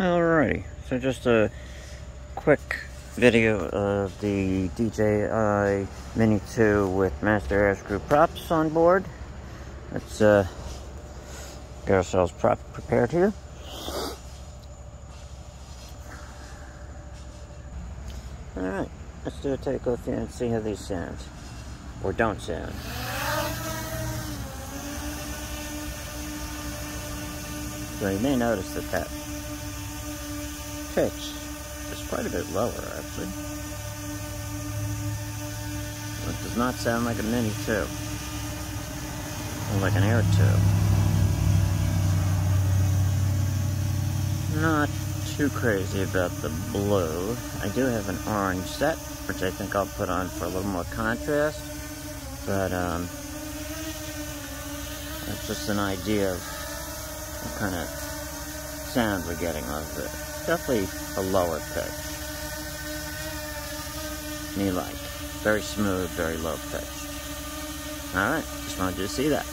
Alrighty, so just a quick video of the DJI Mini 2 with Master Airscrew props on board. Let's uh, get ourselves prop prepared here. Alright, let's do a takeoff and see how these sound. Or don't sound. So you may notice that that pitch is quite a bit lower, actually. It does not sound like a Mini 2. Or like an Air 2. Not too crazy about the blue. I do have an orange set, which I think I'll put on for a little more contrast. But, um, that's just an idea of kind of sound we're getting of it. Definitely a lower pitch. Me like. Very smooth, very low pitch. Alright, just wanted you to see that.